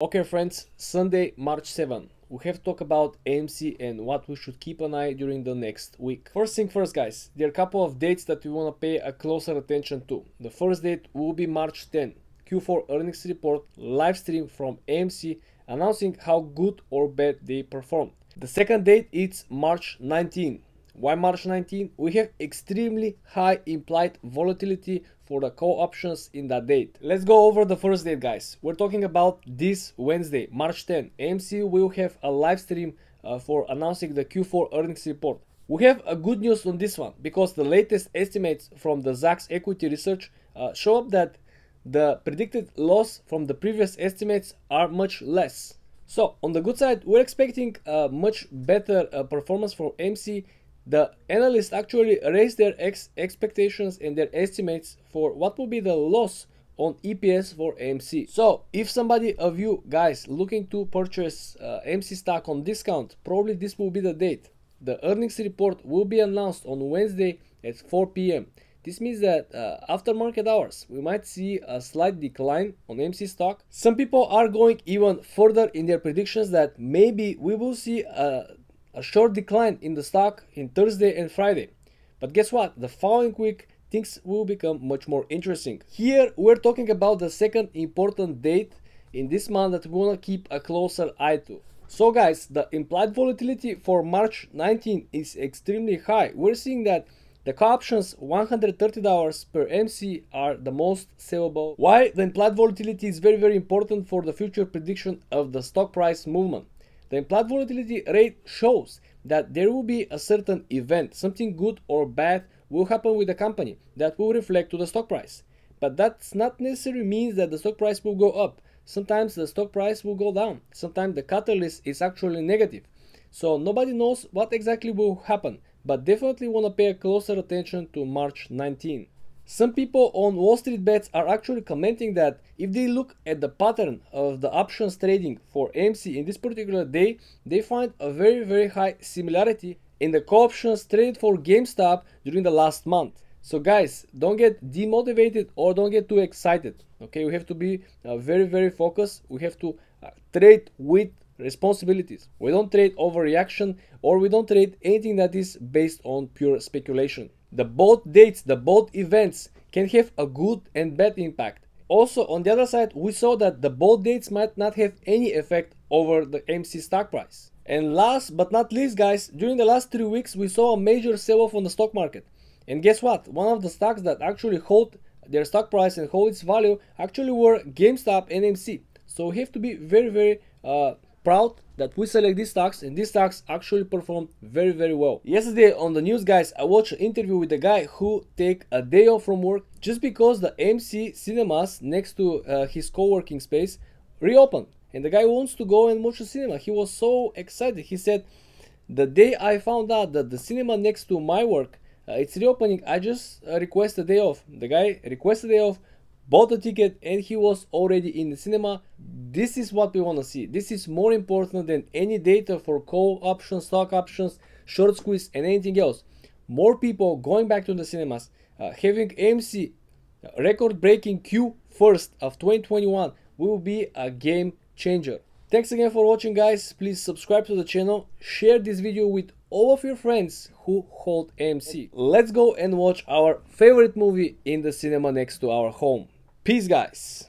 Okay friends, Sunday, March 7. We have to talk about AMC and what we should keep an eye during the next week. First thing first guys, there are a couple of dates that we want to pay a closer attention to. The first date will be March 10, Q4 earnings report live stream from AMC announcing how good or bad they performed. The second date is March 19. Why March 19? We have extremely high implied volatility for the call options in that date. Let's go over the first date guys. We're talking about this Wednesday, March 10. AMC will have a live stream uh, for announcing the Q4 earnings report. We have a good news on this one because the latest estimates from the Zacks equity research uh, show up that the predicted loss from the previous estimates are much less. So on the good side, we're expecting a much better uh, performance for AMC the analysts actually raised their ex expectations and their estimates for what will be the loss on EPS for AMC. So if somebody of you guys looking to purchase uh, AMC stock on discount, probably this will be the date. The earnings report will be announced on Wednesday at 4 p.m. This means that uh, after market hours, we might see a slight decline on AMC stock. Some people are going even further in their predictions that maybe we will see a a short decline in the stock in Thursday and Friday. But guess what? The following week, things will become much more interesting. Here, we're talking about the second important date in this month that we want to keep a closer eye to. So guys, the implied volatility for March 19 is extremely high. We're seeing that the options $130 per AMC are the most sellable. Why the implied volatility is very very important for the future prediction of the stock price movement. The implied volatility rate shows that there will be a certain event, something good or bad will happen with the company that will reflect to the stock price. But that's not necessarily means that the stock price will go up. Sometimes the stock price will go down. Sometimes the catalyst is actually negative. So nobody knows what exactly will happen, but definitely want to pay closer attention to March 19. Some people on Wall Street Bets are actually commenting that if they look at the pattern of the options trading for AMC in this particular day, they find a very very high similarity in the call options traded for GameStop during the last month. So guys, don't get demotivated or don't get too excited. Okay, we have to be uh, very very focused. We have to uh, trade with responsibilities. We don't trade overreaction or we don't trade anything that is based on pure speculation. The both dates, the both events can have a good and bad impact. Also, on the other side, we saw that the both dates might not have any effect over the AMC stock price. And last but not least, guys, during the last three weeks, we saw a major sell-off on the stock market. And guess what? One of the stocks that actually hold their stock price and hold its value actually were GameStop and AMC. So we have to be very, very uh, proud that we select these stocks and these stocks actually performed very very well. Yesterday on the news guys I watched an interview with a guy who take a day off from work just because the AMC cinemas next to uh, his co-working space reopened and the guy wants to go and watch the cinema. He was so excited. He said the day I found out that the cinema next to my work uh, it's reopening I just uh, request a day off. The guy requested a day off bought a ticket and he was already in the cinema. This is what we want to see. This is more important than any data for call options stock options short squeeze and anything else. More people going back to the cinemas uh, having amc record breaking q first of 2021 will be a game changer. Thanks again for watching guys. Please subscribe to the channel. Share this video with all of your friends who hold AMC. Let's go and watch our favorite movie in the cinema next to our home. Peace, guys.